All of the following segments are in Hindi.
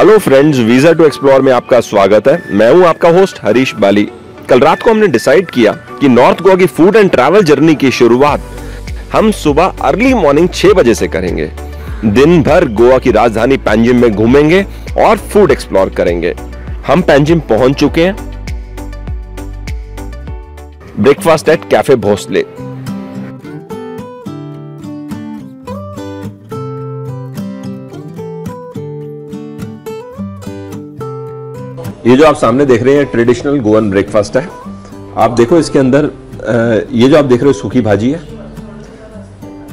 Hello friends visa to explore में आपका स्वागत है। मैं हूँ आपका होस्ट हरीश बाली। कल रात को हमने डिसाइड किया कि नॉर्थ गोवा की फ़ूड एंड ट्रैवल जर्नी की शुरुआत हम सुबह अर्ली मॉर्निंग छह बजे से करेंगे। दिन भर गोवा की राजधानी पैंजिम में घूमेंगे और फ़ूड एक्सप्लोर करेंगे। हम पैंजिम पहुँच चुके हैं। ब्रेकफास्ट एट कैफ़े भोसले ये जो आप सामने देख रहे हैं ट्रेडिशनल गोवन ब्रेकफास्ट है। आप देखो इसके अंदर ये जो आप देख रहे हो, सूखी भाजी है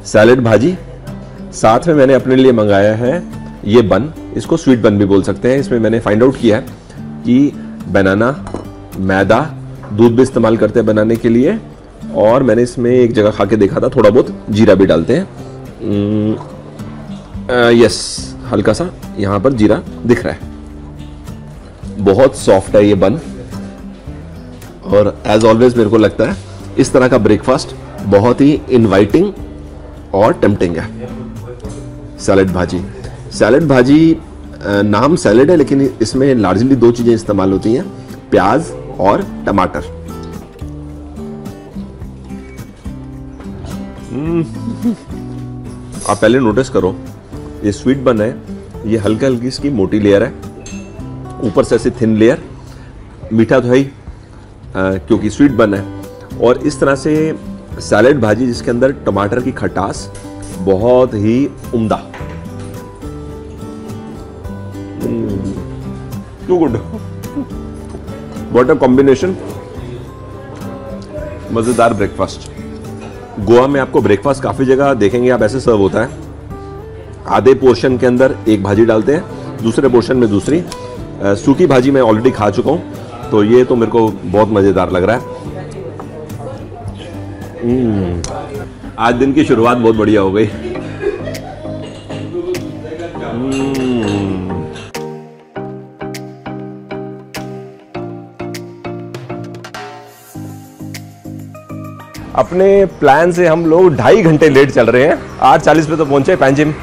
सैलेड भाजी। साथ में मैंने अपने लिए मंगाया है, ये बन इसको स्वीट बन भी बोल सकते हैं। इसमें मैंने फाइंड आउट किया है कि बनाना मैदा, दूध भी इस्तेमाल करते हैं बनाने के लिए। और मैंने इसमें एक जगह खा के देखा था, थोड़ा बहुत जीरा भी डालते हैं। यस हल्का सा यहाँ पर जीरा दिख रहा है। बहुत सॉफ्ट है ये बन और एज ऑलवेज मेरे को लगता है, इस तरह का ब्रेकफास्ट बहुत ही इनवाइटिंग और टेम्पटिंग है. सैलड भाजी सैलड भाजी नाम सैलड है, लेकिन इसमें लार्जली दो चीज़ें इस्तेमाल होती हैं, प्याज और टमाटर. हम्म। आप पहले नोटिस करो, ये स्वीट बन है, ये हल्का हल्की इसकी मोटी लेयर है ऊपर से ऐसी थिन लेयर मीठा तो है ही क्योंकि स्वीट बन है। और इस तरह से सैलेड भाजी जिसके अंदर टमाटर की खटास बहुत ही उम्दा। Too good what a combination मज़ेदार ब्रेकफास्ट गोवा में आपको ब्रेकफास्ट काफ़ी जगह देखेंगे, आप ऐसे सर्व होता है। आधे पोर्शन के अंदर एक भाजी डालते हैं, दूसरे पोर्शन में दूसरी। सूखी भाजी मैं ऑलरेडी खा चुका हूँ तो ये तो मेरे को बहुत मज़ेदार लग रहा है। हम्म, आज दिन की शुरुआत बहुत बढ़िया हो गई। हम्म। अपने प्लान से हम लोग ढाई घंटे लेट चल रहे हैं आठ चालीस पे तो पहुँचे पैंजिम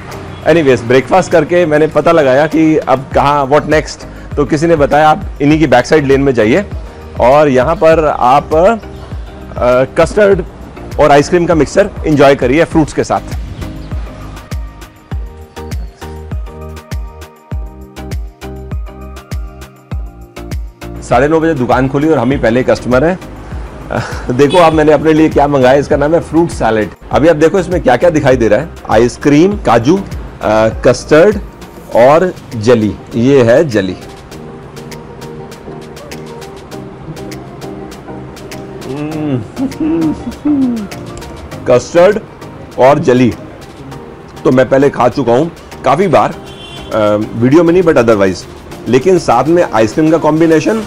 एनीवेज ब्रेकफास्ट करके मैंने पता लगाया कि अब कहाँ व्हाट नेक्स्ट तो किसी ने बताया, आप इन्हीं की बैक साइड लेन में जाइए। और यहाँ पर आप कस्टर्ड और आइसक्रीम का मिक्सर इंजॉय करिए फ्रूट्स के साथ। साढ़े नौ बजे दुकान खोली और हम ही पहले कस्टमर हैं। देखो आप मैंने अपने लिए क्या मंगाया, इसका नाम है फ्रूट सैलेड अभी आप देखो इसमें क्या क्या दिखाई दे रहा है। आइसक्रीम काजू कस्टर्ड और जली ये है जली कस्टर्ड और जली तो मैं पहले खा चुका हूँ। काफ़ी बार वीडियो में नहीं बट अदरवाइज़ लेकिन साथ में आइसक्रीम का कॉम्बिनेशन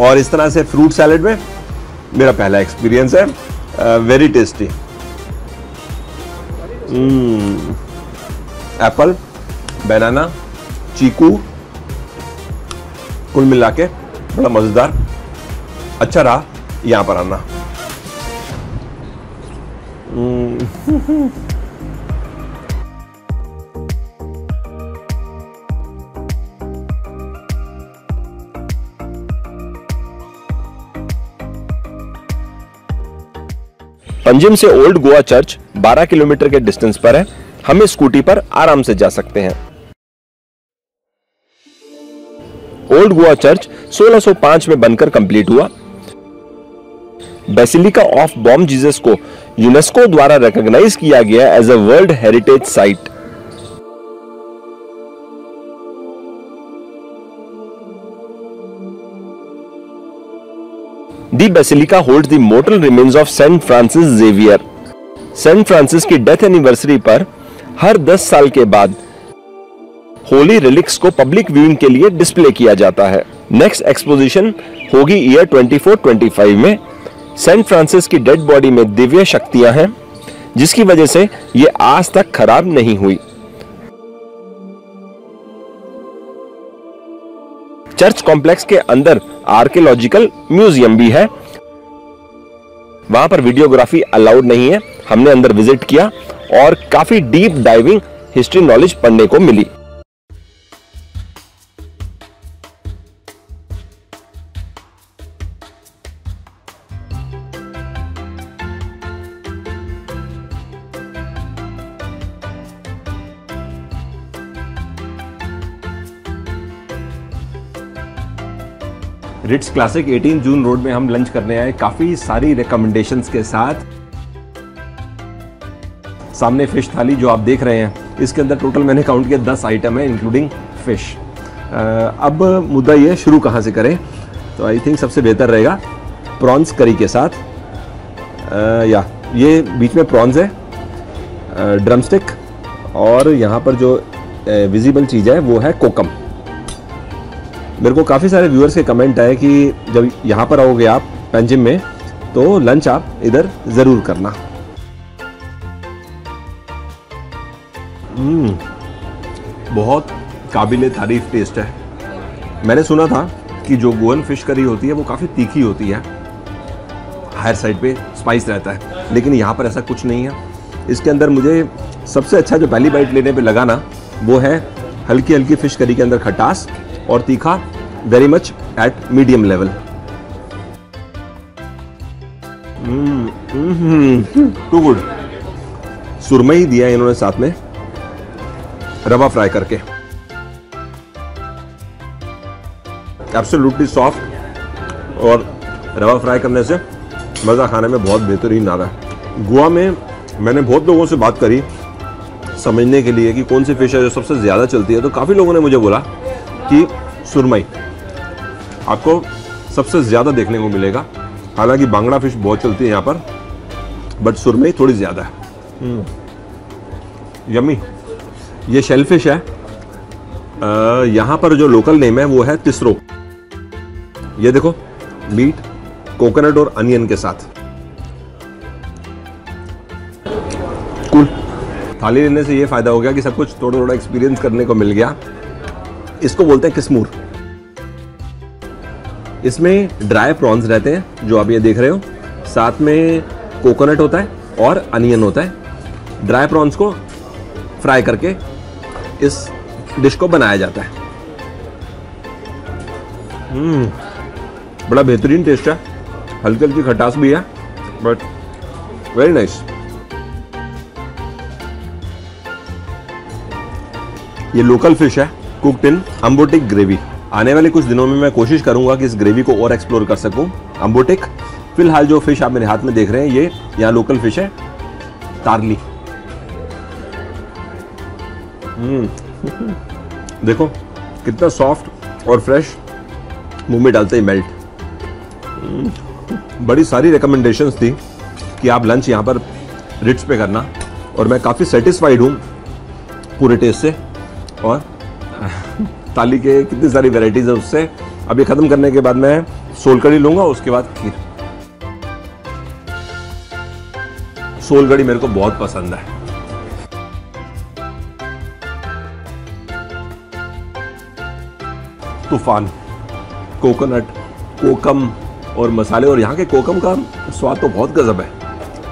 और इस तरह से फ्रूट सैलेड में मेरा पहला एक्सपीरियंस है। वेरी टेस्टी एप्पल बनाना चीकू, कुल मिला के बड़ा मज़ेदार। अच्छा रहा। यहाँ पर आना। पंजिम से ओल्ड गोवा चर्च 12 किलोमीटर के डिस्टेंस पर है। हम इस स्कूटी पर आराम से जा सकते हैं। ओल्ड गोवा चर्च 1605 में बनकर कंप्लीट हुआ। बेसिलिका ऑफ़ बॉम जीसस को यूनेस्को द्वारा रिकॉग्नाइज किया गया as a world heritage site the basilica hold the mortal remains of saint Francis Xavier saint Francis की डेथ एनिवर्सरी पर हर 10 साल के बाद होली रिलिक्स को पब्लिक व्यूइंग के लिए डिस्प्ले किया जाता है। नेक्स्ट एक्सपोजिशन होगी ईयर 24-25 में। सेंट फ्रांसिस की डेड बॉडी में दिव्य शक्तियाँ हैं, जिसकी वजह से ये आज तक खराब नहीं हुई। चर्च कॉम्प्लेक्स के अंदर आर्कियोलॉजिकल म्यूज़ियम भी है। वहाँ पर वीडियोग्राफी अलाउड नहीं है, हमने अंदर विज़िट किया और काफ़ी डीप डाइविंग हिस्ट्री नॉलेज पढ़ने को मिली। रिट्स क्लासिक 18 जून रोड में हम लंच करने आए। काफ़ी सारी रिकमेंडेशंस के साथ। सामने फ़िश थाली जो आप देख रहे हैं इसके अंदर टोटल मैंने काउंट किया दस आइटम है इंक्लूडिंग फ़िश अब मुद्दा ये शुरू कहाँ से करें? तो आई थिंक सबसे बेहतर रहेगा प्रॉन्स करी के साथ। आ, या ये बीच में प्रॉन्स है ड्रमस्टिक और यहाँ पर जो विजिबल चीज़ है वो है कोकम। मेरे को काफ़ी सारे व्यूअर्स के कमेंट आए कि जब यहाँ पर आओगे आप पेंजिम में तो लंच आप इधर ज़रूर करना। हम्म, बहुत काबिल तारीफ़ टेस्ट है। मैंने सुना था कि जो गोवन फ़िश करी होती है वो काफ़ी तीखी होती है। हायर साइड पे स्पाइस रहता है लेकिन यहाँ पर ऐसा कुछ नहीं है। इसके अंदर मुझे सबसे अच्छा जो पहली बाइट लेने पे लगा ना वो है हल्की हल्की फ़िश करी के अंदर खटास। और तीखा very much at medium level too good सुरमई दिया इन्होंने साथ में। रवा फ्राई करके। एब्सोल्युटली सॉफ्ट और रवा फ्राई करने से मज़ा खाने में बहुत बेहतरीन आ रहा है। गोवा में मैंने बहुत लोगों से बात करी, समझने के लिए कि कौन सी फ़िश है जो सबसे ज़्यादा चलती है तो काफ़ी लोगों ने मुझे बोला कि सुरमई। आपको सबसे ज़्यादा देखने को मिलेगा। हालाँकि बांगड़ा फ़िश बहुत चलती है यहाँ पर बट सुरमई थोड़ी ज़्यादा है। Yummy hmm. ये शेल फ़िश है यहाँ पर जो लोकल नेम है वो है तिसरो। ये देखो मीट कोकोनट और अनियन के साथ। कूल थाली लेने से ये फ़ायदा हो गया कि सब कुछ थोड़ा थोड़ा एक्सपीरियंस करने को मिल गया। इसको बोलते हैं किस्मूर। इसमें ड्राई प्रॉन्स रहते हैं, जो आप ये देख रहे हो। साथ में कोकोनट होता है और अनियन होता है। ड्राई प्रॉन्स को फ्राई करके इस डिश को बनाया जाता है। हम्म बड़ा बेहतरीन टेस्ट है। हल्की हल्की खटास भी है बट वेरी नाइस ये लोकल फ़िश है। कुकड इन अम्बोटिक ग्रेवी आने वाले कुछ दिनों में मैं कोशिश करूँगा कि इस ग्रेवी को और एक्सप्लोर कर सकूँ। अम्बोटिक फ़िलहाल जो फ़िश आप मेरे हाथ में देख रहे हैं ये यहाँ लोकल फ़िश है। तारली हम्म। देखो कितना सॉफ्ट और फ्रेश मुँह में डालते ही मेल्ट हम्म, बड़ी सारी रिकमेंडेशंस थी कि आप लंच यहाँ पर रिट्स पे करना। और मैं काफ़ी सेटिस्फाइड हूँ पूरे टेस्ट से। और ताली के कितनी सारी वेराइटीज़ है उससे। अब ये ख़त्म करने के बाद मैं सोल कड़ी लूँगा, उसके बाद खीर सोल कड़ी मेरे को बहुत पसंद है। तूफ़ान, कोकोनट, कोकम और मसाले, और यहाँ के कोकम का स्वाद तो बहुत गजब है।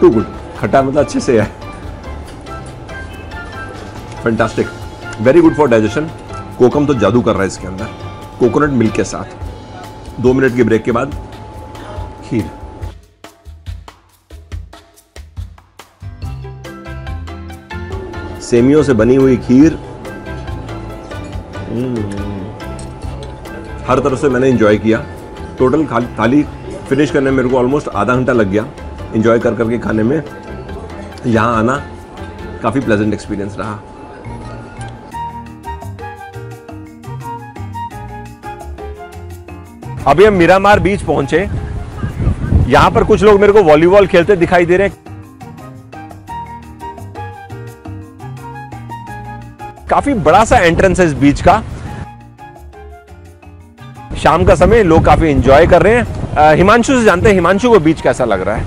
टू गुड खट्टा मतलब अच्छे से है। Fantastic very good for digestion कोकम तो जादू कर रहा है इसके अंदर। कोकोनट मिल्क के साथ। दो मिनट के ब्रेक के बाद खीर। सेमियों से बनी हुई खीर। हम्म। हर तरफ़ से मैंने इंजॉय किया। टोटल थाली फिनिश करने में मेरे को ऑलमोस्ट आधा घंटा लग गया। इंजॉय कर करके खाने में। यहाँ आना काफ़ी प्लेजेंट एक्सपीरियंस रहा। अभी हम मिरामार बीच पहुँचे। यहाँ पर कुछ लोग मेरे को वॉलीबॉल खेलते दिखाई दे रहे हैं। काफ़ी बड़ा सा एंट्रेंस है इस बीच का। शाम का समय, लोग काफ़ी एंजॉय कर रहे हैं। हिमांशु से जानते हैं, हिमांशु को बीच कैसा लग रहा है?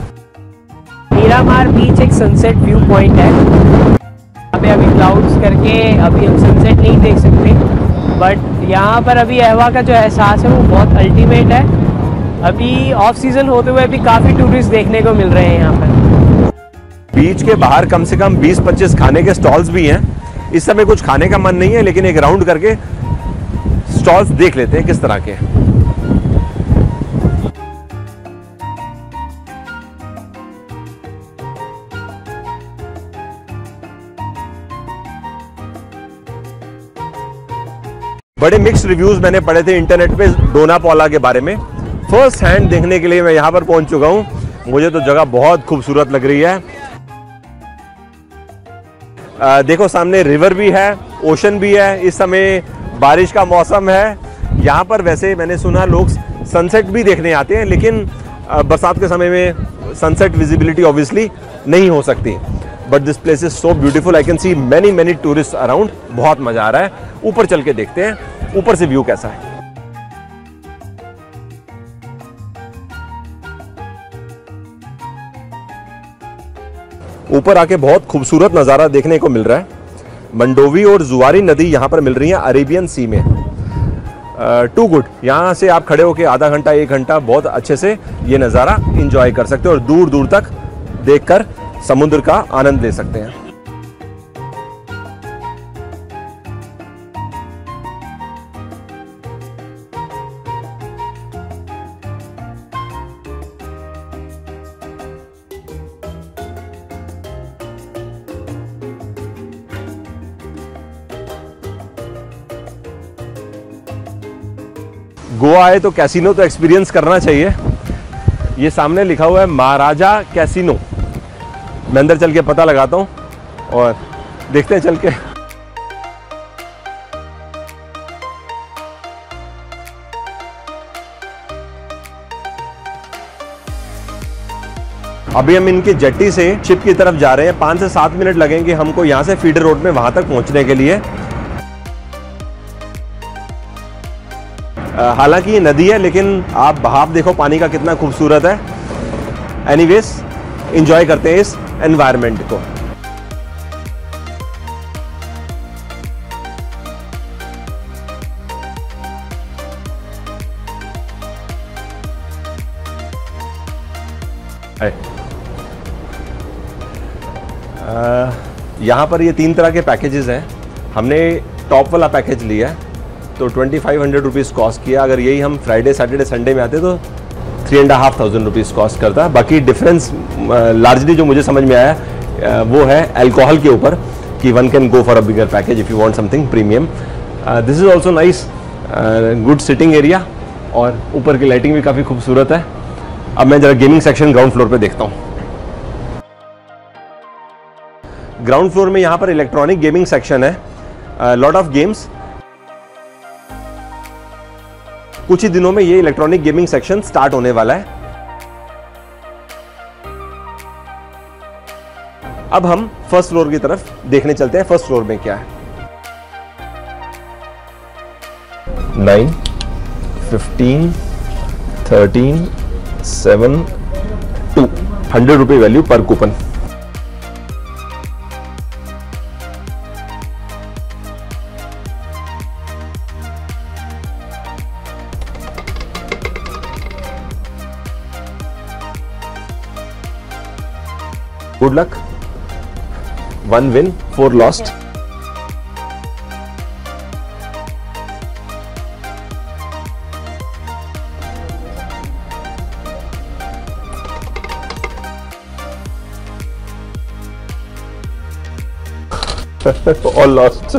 मीरामार बीच एक सनसेट व्यू पॉइंट है। अभी अभी क्लाउड्स करके अभी हम सनसेट नहीं देख सकते। बट यहाँ पर अभी अहवा का जो एहसास है वो बहुत अल्टीमेट है। अभी ऑफ़ सीज़न होते हुए अभी काफ़ी टूरिस्ट देखने को मिल रहे हैं यहाँ पर। बीच के बाहर कम से कम 20-25 खाने के स्टॉल्स भी हैं। इस समय कुछ खाने का मन नहीं है, लेकिन एक राउंड करके स्टॉल्स देख लेते हैं किस तरह के बड़े मिक्स रिव्यूज़ मैंने पढ़े थे इंटरनेट पे डोना पौला के बारे में। फ़र्स्ट हैंड देखने के लिए मैं यहाँ पर पहुँच चुका हूँ। मुझे तो जगह बहुत खूबसूरत लग रही है। आ, देखो सामने रिवर भी है ओशन भी है इस समय बारिश का मौसम है। यहाँ पर वैसे मैंने सुना लोग सनसेट भी देखने आते हैं लेकिन बरसात के समय में सनसेट विजिबिलिटी ऑब्वियसली नहीं हो सकती। But this place is so beautiful I can see many many tourist around बहुत मज़ा आ रहा है। ऊपर चल के देखते हैं। ऊपर से व्यू कैसा है? ऊपर आके बहुत खूबसूरत नज़ारा देखने को मिल रहा है। मंडोवी और जुआरी नदी यहाँ पर मिल रही है अरेबियन सी में। टू गुड यहाँ से आप खड़े होकर आधा घंटा, एक घंटा बहुत अच्छे से ये नज़ारा इंजॉय कर सकते हो और दूर दूर तक देखकर समुद्र का आनंद ले सकते हैं। गोवा आए तो कैसीनो तो एक्सपीरियंस करना चाहिए। ये सामने लिखा हुआ है, महाराजा कैसीनो। मैं अंदर चल के पता लगाता हूँ और देखते हैं चल के। अभी हम इनकी जट्टी से शिप की तरफ़ जा रहे हैं। पाँच से सात मिनट लगेंगे हमको यहाँ से फीडर रोड में वहाँ तक पहुँचने के लिए। हालाँकि ये नदी है, लेकिन आप बहाव देखो, पानी का कितना खूबसूरत है। एनीवेज इंजॉय करते हैं इस एनवायरनमेंट को। यहाँ पर ये तीन तरह के पैकेजेस हैं। हमने टॉप वाला पैकेज लिया तो twenty five hundred rupees cost किया। अगर यही हम फ्राइडे सैटरडे संडे में आते तो three and half thousand rupees cost करता है। बाकी डिफरेंस लार्जली जो मुझे समझ में आया वो है अल्कोहल के ऊपर कि one can go for a bigger package if you want something premium this is also nice good sitting area और ऊपर की लाइटिंग भी काफ़ी खूबसूरत है। अब मैं ज़रा गेमिंग सेक्शन ग्राउंड फ्लोर पे देखता हूँ। ग्राउंड फ्लोर में यहाँ पर इलेक्ट्रॉनिक गेमिंग सेक्शन है। लॉट ऑफ़ गेम्स कुछ ही दिनों में ये इलेक्ट्रॉनिक गेमिंग सेक्शन स्टार्ट होने वाला है। अब हम फ़र्स्ट फ्लोर की तरफ़ देखने चलते हैं फ़र्स्ट फ्लोर में क्या है। Nine fifteen thirteen seven two hundred रुपए वैल्यू पर coupon Good luck. One win, four lost. All lost.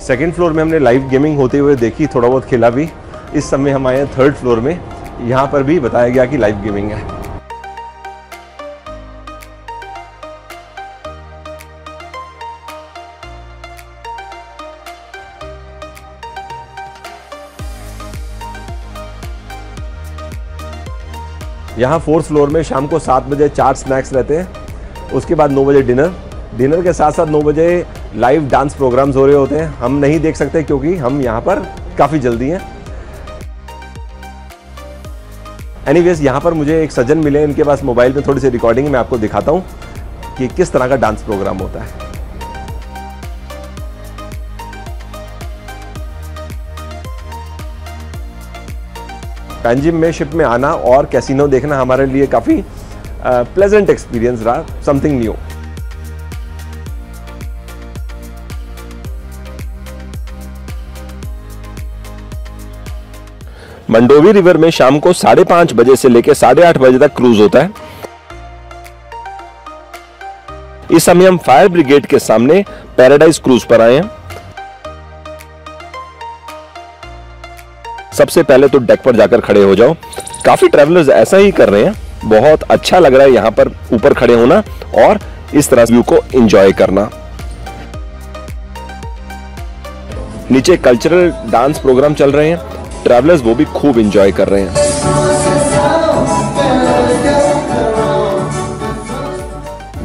Second floor में हमने लाइव गेमिंग होते हुए देखी थोड़ा बहुत खेला भी इस समय हम आए थर्ड फ्लोर में। यहाँ पर भी बताया गया कि लाइव गेमिंग है। यहाँ फोर्थ फ्लोर में शाम को सात बजे चार स्नैक्स रहते हैं। उसके बाद नौ बजे डिनर डिनर के साथ साथ नौ बजे लाइव डांस प्रोग्राम्स हो रहे होते हैं। हम नहीं देख सकते क्योंकि हम यहाँ पर काफ़ी जल्दी हैं। एनीवेज यहाँ पर मुझे एक सज्जन मिले, इनके पास मोबाइल में थोड़ी सी रिकॉर्डिंग मैं आपको दिखाता हूँ कि किस तरह का डांस प्रोग्राम होता है। पैंजिम में शिप में आना और कैसीनो देखना हमारे लिए काफ़ी प्लेजेंट एक्सपीरियंस रहा समथिंग न्यू मंडोवी रिवर में शाम को साढ़े पाँच बजे से लेकर साढ़े आठ बजे तक क्रूज होता है। इस समय हम फायर ब्रिगेड के सामने पैराडाइज क्रूज पर आए हैं। सबसे पहले तो डेक पर जाकर खड़े हो जाओ। काफ़ी ट्रेवलर्स ऐसा ही कर रहे हैं। बहुत अच्छा लग रहा है यहाँ पर ऊपर खड़े होना और इस तरह व्यू को एंजॉय करना। नीचे कल्चरल डांस प्रोग्राम चल रहे हैं। ट्रैवलर्स वो भी खूब इंजॉय कर रहे हैं।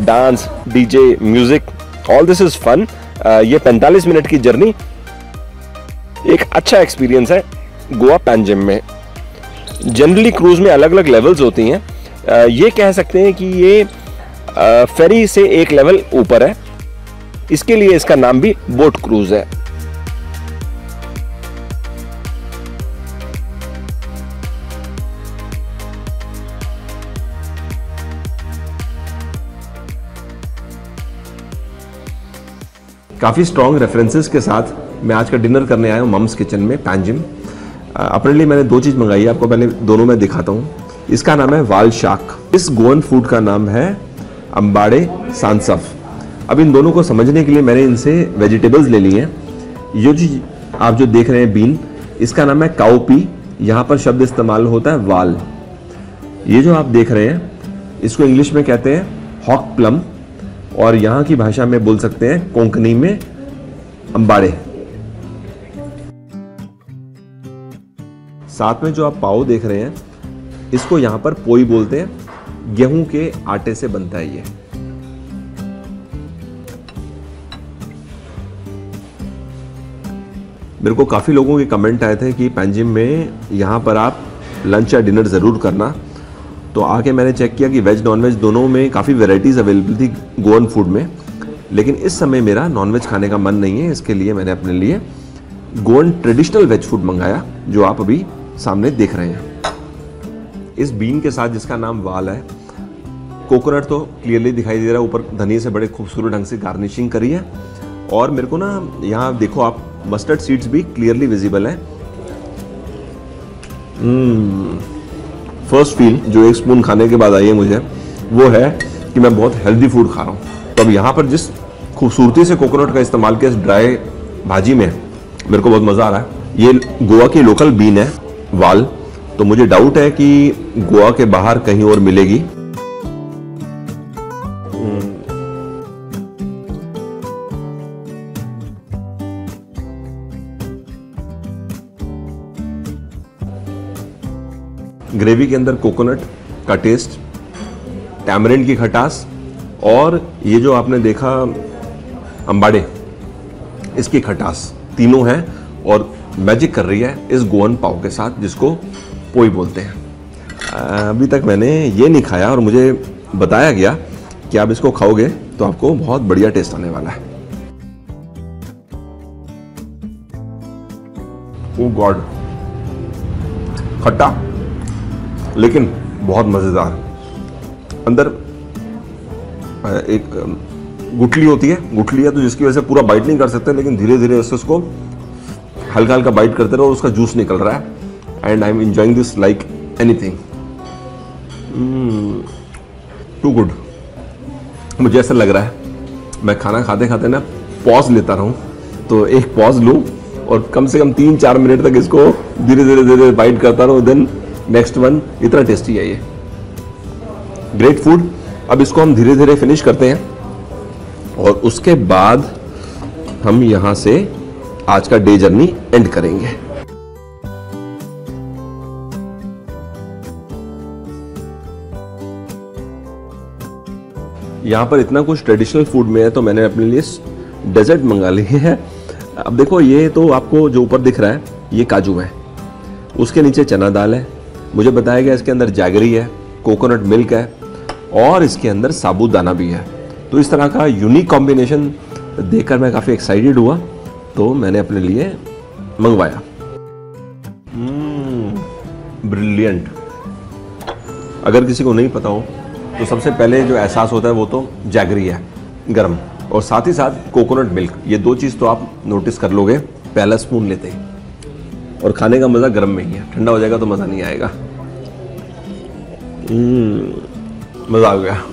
Dance DJ music all this is fun ये 45 मिनट की जर्नी एक अच्छा एक्सपीरियंस है गोवा पैंजिम में। जनरली क्रूज में अलग अलग लेवल्स होती हैं। Uh, ये कह सकते हैं कि ये फेरी uh, से एक लेवल ऊपर है। इसके लिए इसका नाम भी बोट क्रूज है। काफ़ी स्ट्रॉन्ग रेफरेंसेस के साथ मैं आज का डिनर करने आया हूँ मम्स किचन में पैंजिम अपने लिए मैंने दो चीज़ मंगाई है, आपको पहले दोनों में दिखाता हूँ। इसका नाम है वाल शाक इस गोवन फ़ूड का नाम है अम्बाड़े सांसफ अब इन दोनों को समझने के लिए मैंने इनसे वेजिटेबल्स ले ली हैं। ये जो आप जो देख रहे हैं बीन इसका नाम है काउपी यहाँ पर शब्द इस्तेमाल होता है वाल। ये जो आप देख रहे हैं, इसको इंग्लिश में कहते हैं हॉक प्लम और यहाँ की भाषा में बोल सकते हैं कोंकणी में अंबाड़े। साथ में जो आप पाव देख रहे हैं, इसको यहाँ पर पोई बोलते हैं। गेहूँ के आटे से बनता है ये। मेरे को काफ़ी लोगों के कमेंट आए थे कि, पैंजिम में यहाँ पर आप लंच या डिनर ज़रूर करना। तो आके मैंने चेक किया कि वेज नॉन वेज दोनों में काफ़ी वेराइटीज़ अवेलेबल थी गोवन फ़ूड में। लेकिन इस समय मेरा नॉनवेज खाने का मन नहीं है, इसके लिए मैंने अपने लिए गोवन ट्रेडिशनल वेज फ़ूड मंगाया, जो आप अभी सामने देख रहे हैं। इस बीन के साथ जिसका नाम वाल है कोकोनट तो क्लियरली दिखाई दे रहा है, ऊपर धनिया से बड़े खूबसूरत ढंग से गार्निशिंग करी है। और मेरे को ना यहाँ देखो आप मस्टर्ड सीड्स भी क्लियरली विजिबल है। फ़र्स्ट फील जो एक स्पून खाने के बाद आई है मुझे, वो है कि मैं बहुत हेल्दी फ़ूड खा रहा हूँ। तो अब यहाँ पर जिस खूबसूरती से कोकोनट का इस्तेमाल किया इस ड्राई भाजी में, मेरे को बहुत मज़ा आ रहा है। ये गोवा की लोकल बीन है, वाल। तो मुझे डाउट है कि गोवा के बाहर कहीं और मिलेगी। ग्रेवी के अंदर कोकोनट का टेस्ट, टैमरिन की खटास, और ये जो आपने देखा, अंबाड़े, इसकी खटास तीनों हैं, और मैजिक कर रही है इस गोवन पाव के साथ, जिसको पोई बोलते हैं। अभी तक मैंने ये नहीं खाया, और मुझे बताया गया कि आप इसको खाओगे तो आपको बहुत बढ़िया टेस्ट आने वाला है। ओ गॉड, खट्टा। लेकिन बहुत मज़ेदार। अंदर एक गुठली होती है। गुठली है तो जिसकी वजह से पूरा बाइट नहीं कर सकते, लेकिन धीरे धीरे उससे उसको हल्का हल्का बाइट करते रहो और उसका जूस निकल रहा है। And I am enjoying this like anything too good मुझे ऐसा लग रहा है। मैं खाना खाते खाते ना पॉज लेता रहूँ। तो एक पॉज लूँ और कम से कम तीन चार मिनट तक इसको धीरे धीरे धीरे बाइट करता रहूँ देन नेक्स्ट वन इतना टेस्टी है ये। ग्रेट फ़ूड अब इसको हम धीरे धीरे फिनिश करते हैं। और उसके बाद हम यहाँ से आज का डे जर्नी एंड करेंगे। यहाँ पर इतना कुछ ट्रेडिशनल फ़ूड में है तो मैंने अपने लिए डेजर्ट मंगा लिए है। अब देखो, ये तो आपको जो ऊपर दिख रहा है, ये काजू है। उसके नीचे चना दाल है। मुझे बताया गया इसके अंदर जैगरी है कोकोनट मिल्क है और इसके अंदर साबुदाना भी है। तो इस तरह का यूनिक कॉम्बिनेशन देखकर मैं काफ़ी एक्साइटेड हुआ तो मैंने अपने लिए मंगवाया। ब्रिलियंट हम्म, अगर किसी को नहीं पता हो तो सबसे पहले जो एहसास होता है वो तो जैगरी है गर्म। और साथ ही साथ कोकोनट मिल्क ये दो चीज़ तो आप नोटिस कर लोगे पहला स्पून लेते और खाने का मज़ा गर्म में ही है ठंडा हो जाएगा तो मज़ा नहीं आएगा। मज़ा आ गया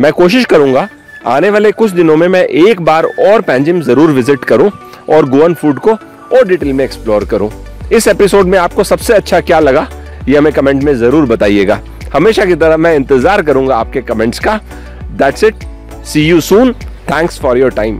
मैं कोशिश करूँगा, आने वाले कुछ दिनों में मैं एक बार और पैंजिम ज़रूर विज़िट करूँ और गोवन फ़ूड को और डिटेल में एक्सप्लोर करूँ। इस एपिसोड में आपको सबसे अच्छा क्या लगा ये हमें कमेंट में ज़रूर बताइएगा। हमेशा की तरह मैं इंतज़ार करूँगा आपके कमेंट्स का। That's it see you soon thanks for your time